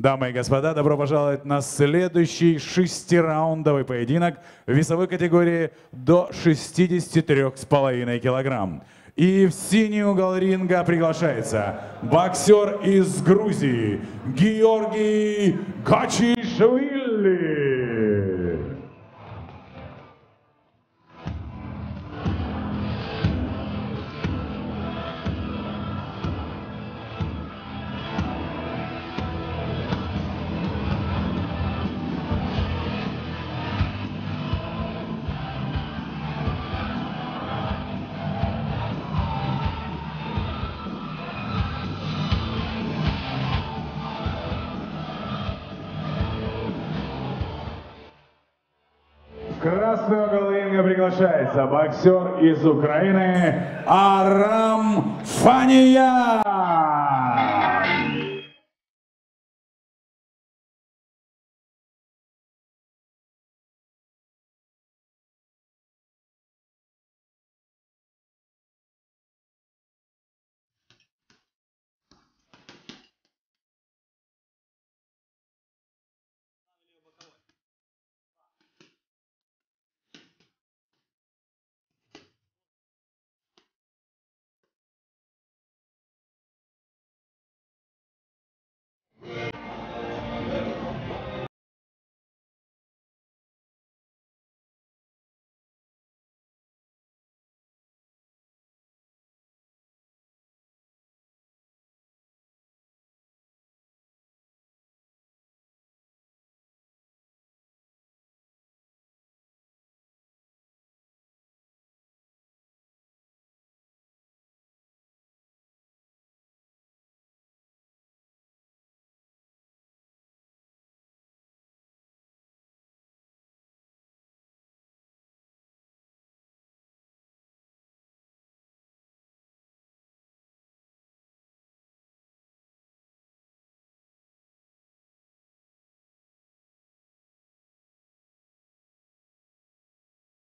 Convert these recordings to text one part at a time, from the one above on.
Дамы и господа, добро пожаловать на следующий шестираундовый поединок в весовой категории до 63,5 килограмм. И в синий угол ринга приглашается боксер из Грузии Георгий Гачишвили. Приглашается боксер из Украины Арам Фания.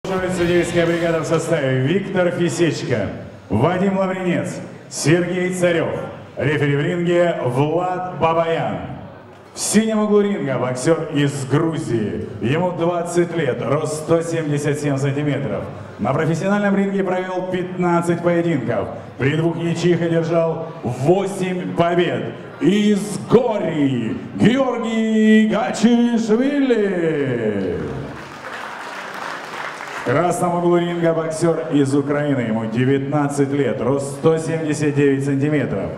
Судейская бригада в составе Виктор Фисечко, Вадим Лавренец, Сергей Царев, рефери в ринге Влад Бабаян. В синем углу ринга боксер из Грузии. Ему 20 лет, рост 177 сантиметров. На профессиональном ринге провел 15 поединков. При двух ничьих одержал 8 побед. Из Гори Георгий Гачишвили. В красном углу ринга боксер из Украины. Ему 19 лет, рост 179 сантиметров.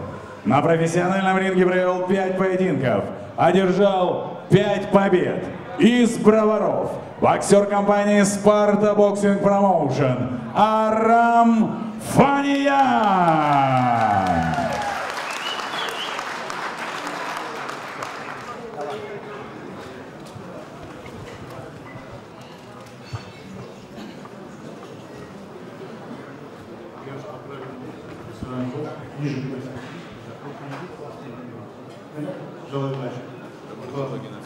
На профессиональном ринге провел 5 поединков. Одержал 5 побед. Из Броваров. Боксер компании Sparta Boxing Promotion. Арам Фания. Желаю удачи.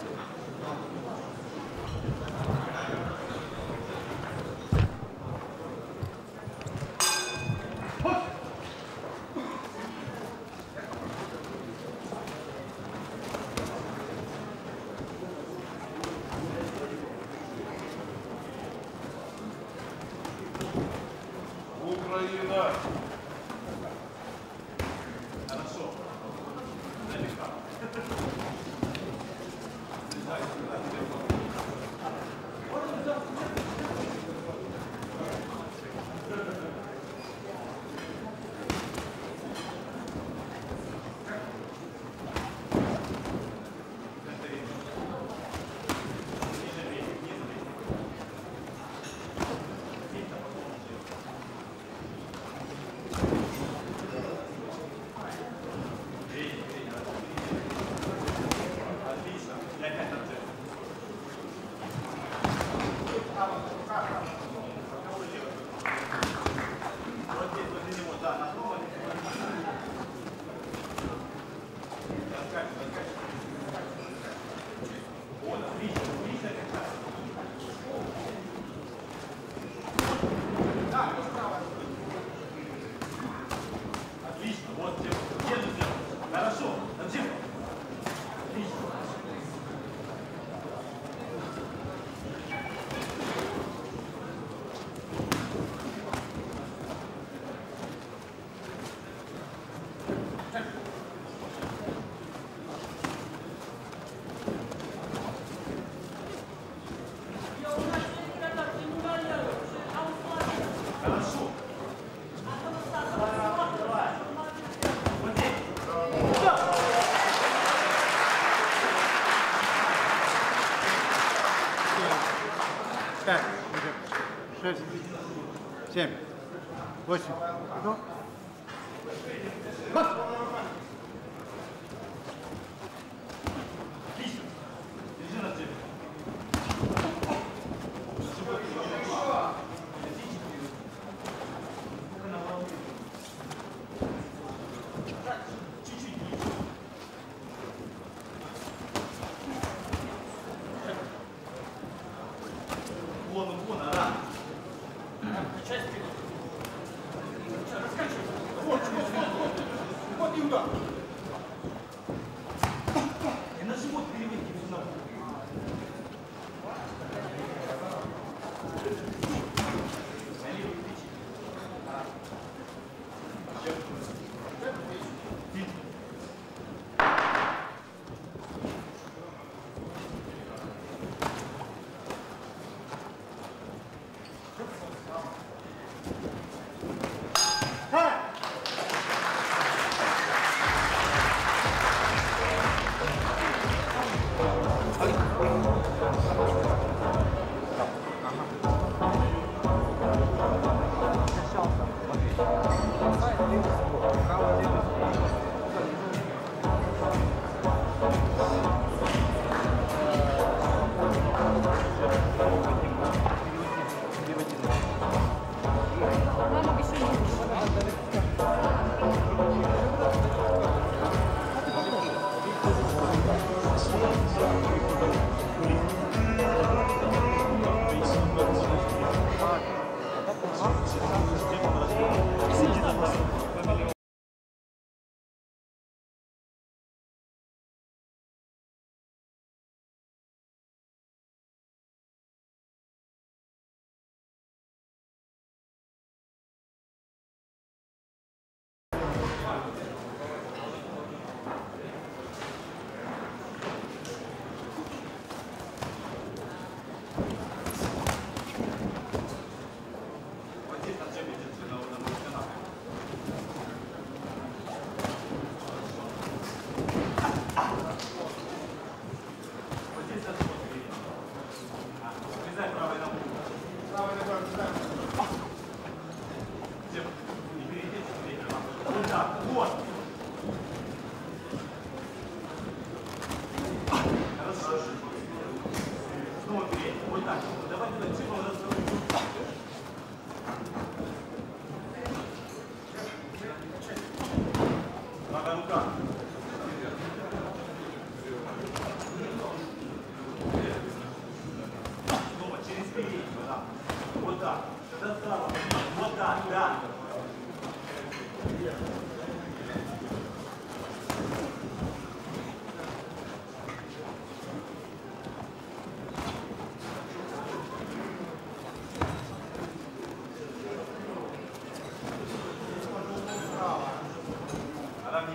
Восемь.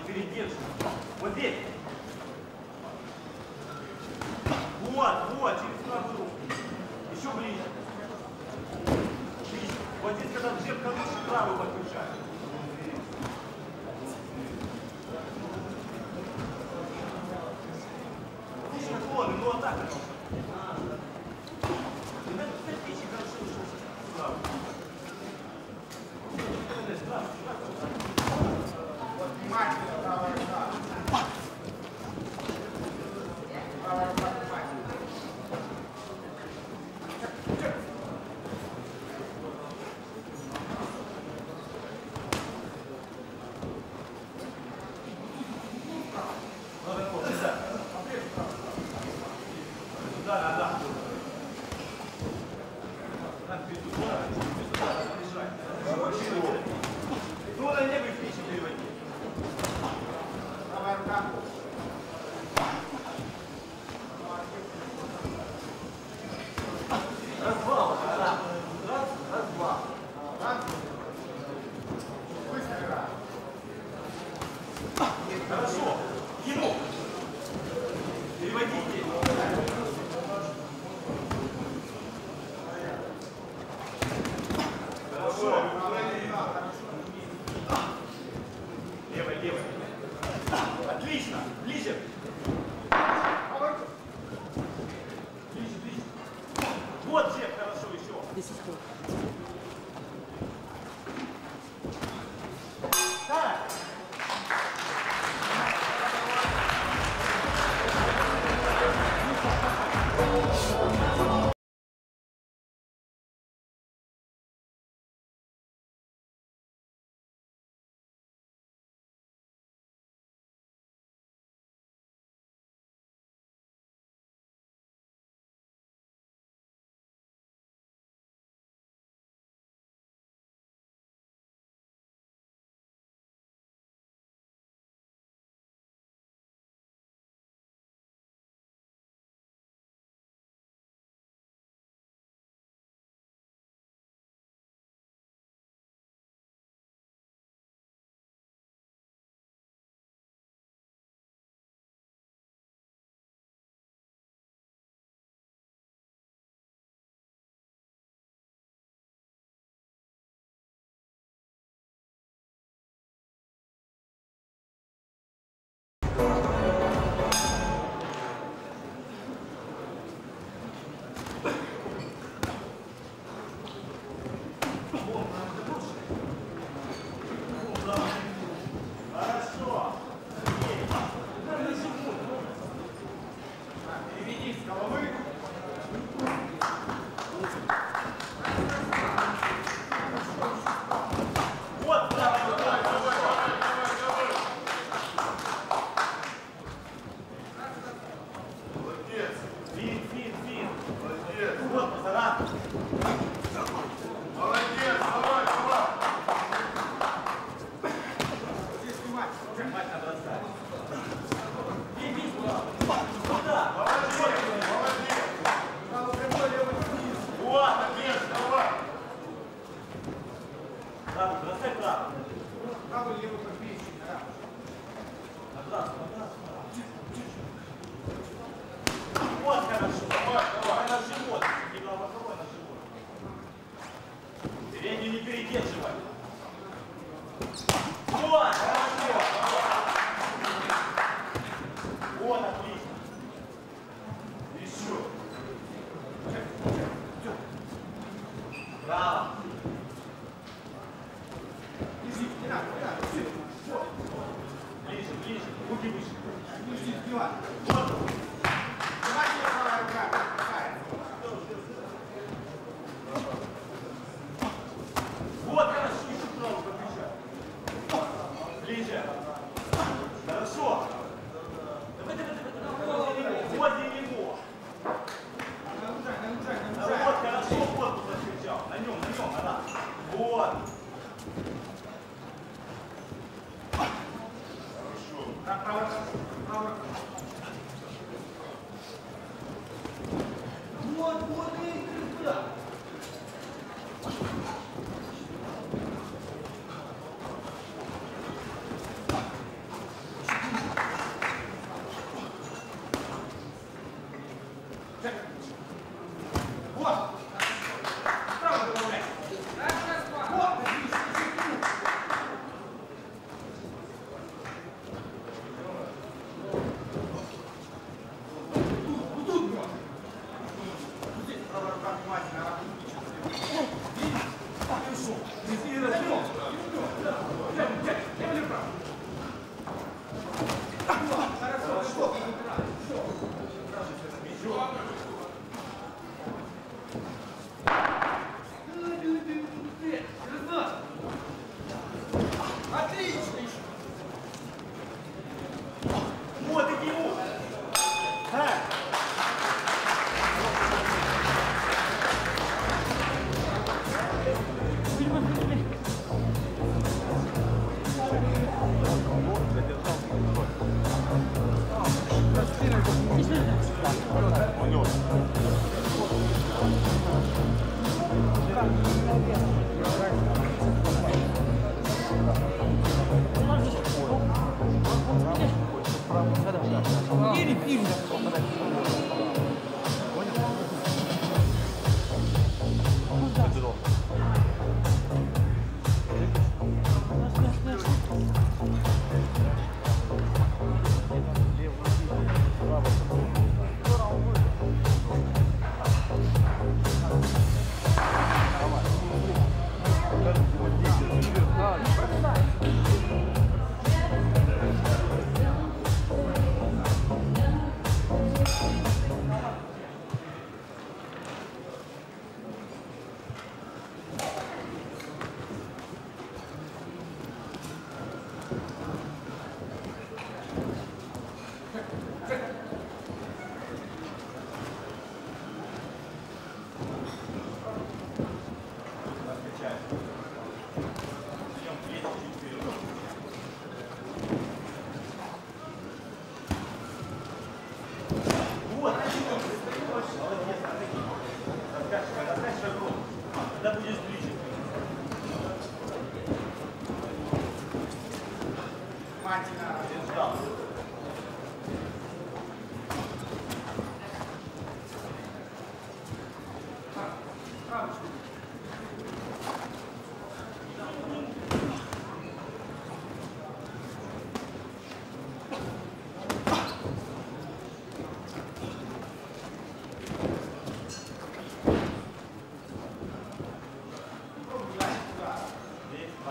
Адам, не передержи. Вот здесь. Gracias. might have a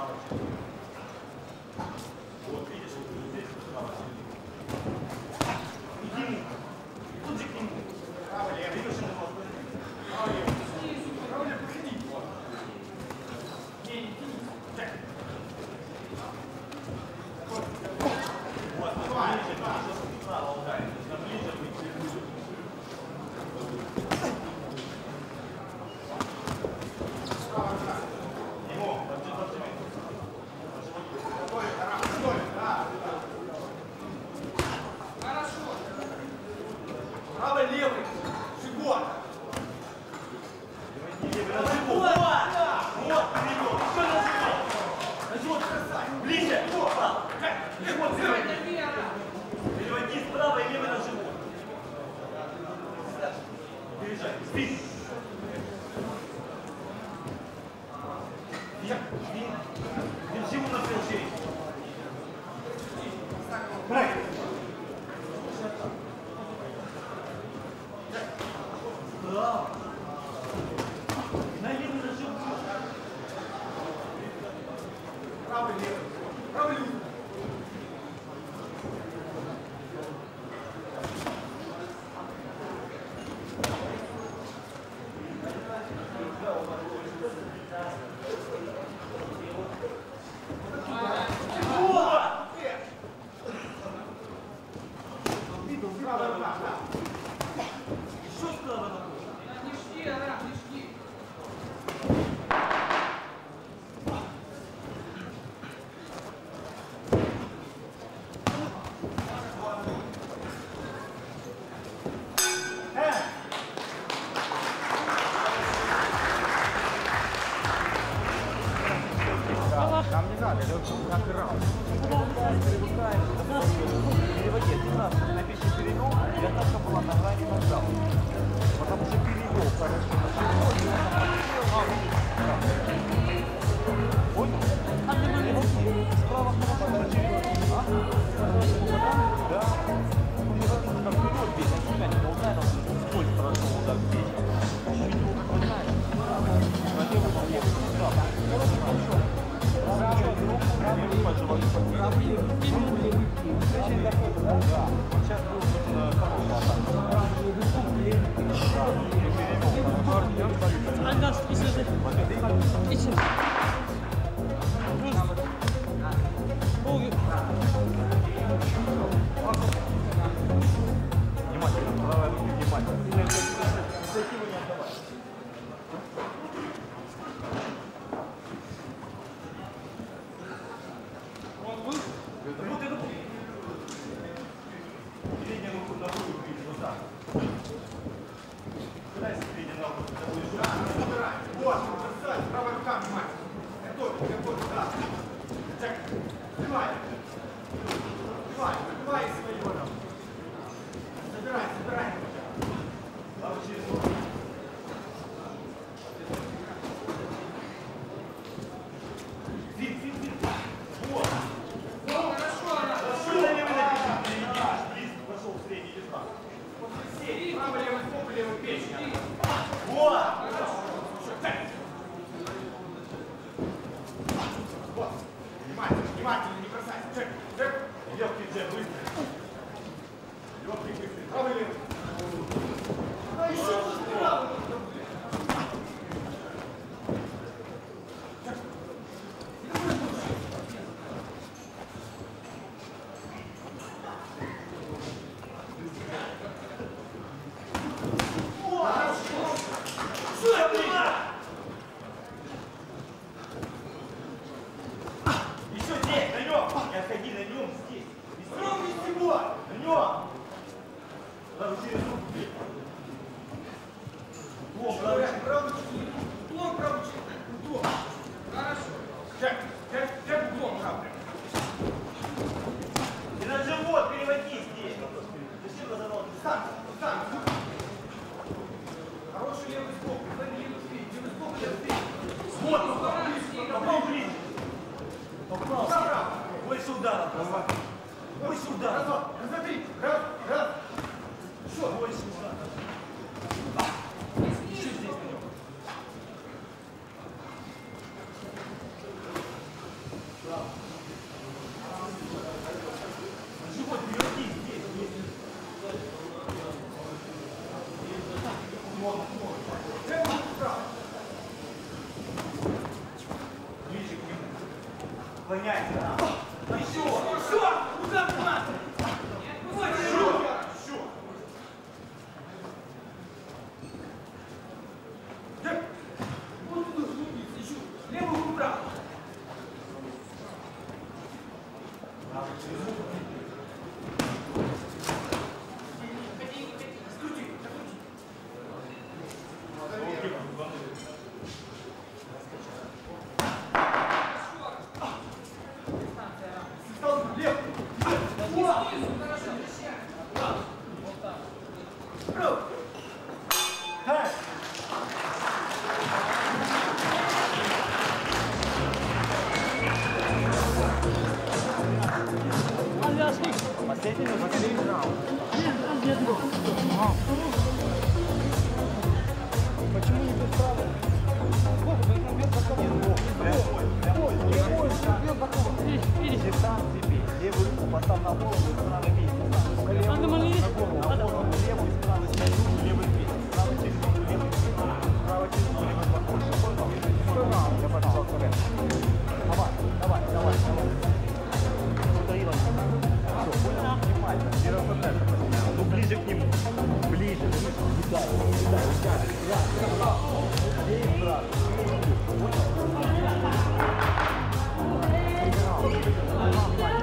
Thank you. Peace. Thank you.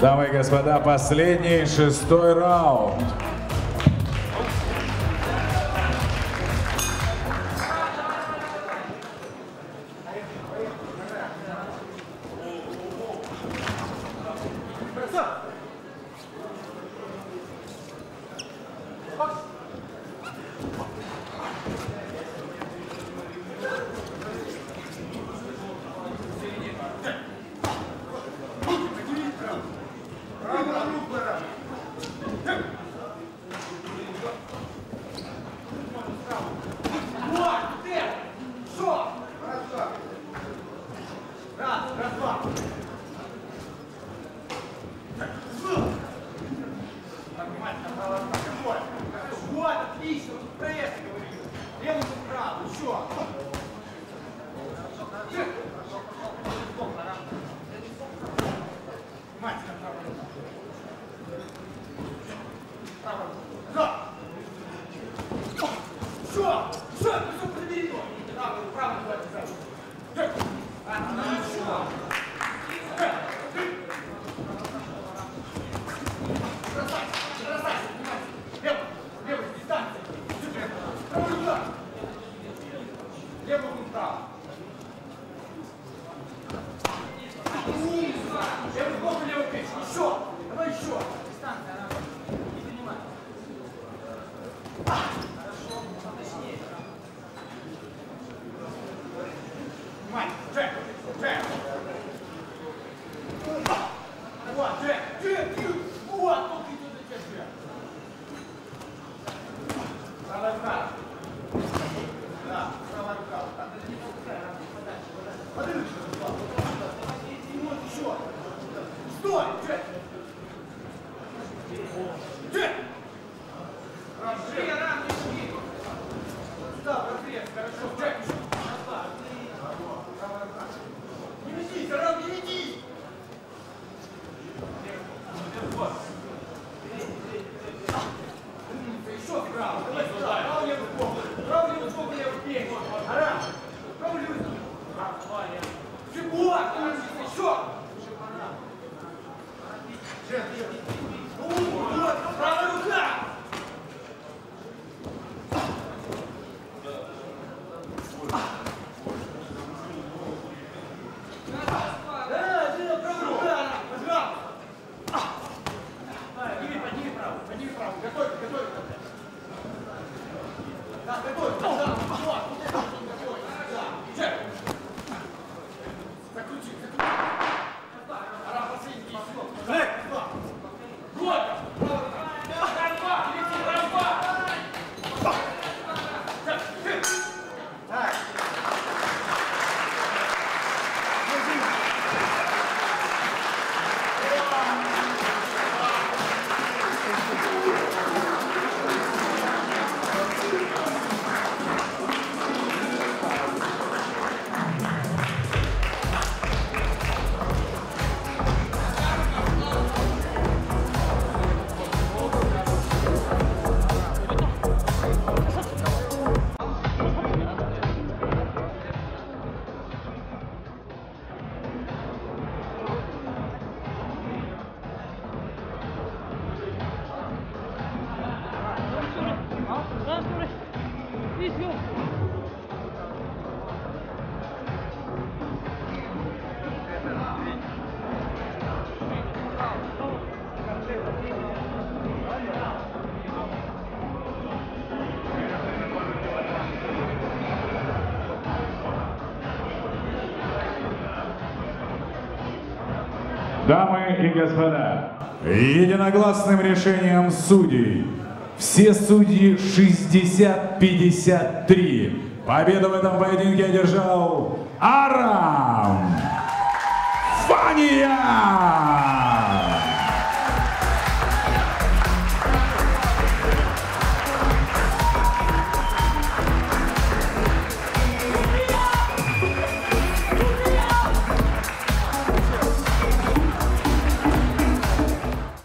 Дамы и господа, последний шестой раунд. Хорошо. Дамы и господа, единогласным решением судей, все судьи 60-53. Победу в этом поединке одержал Арам Фания!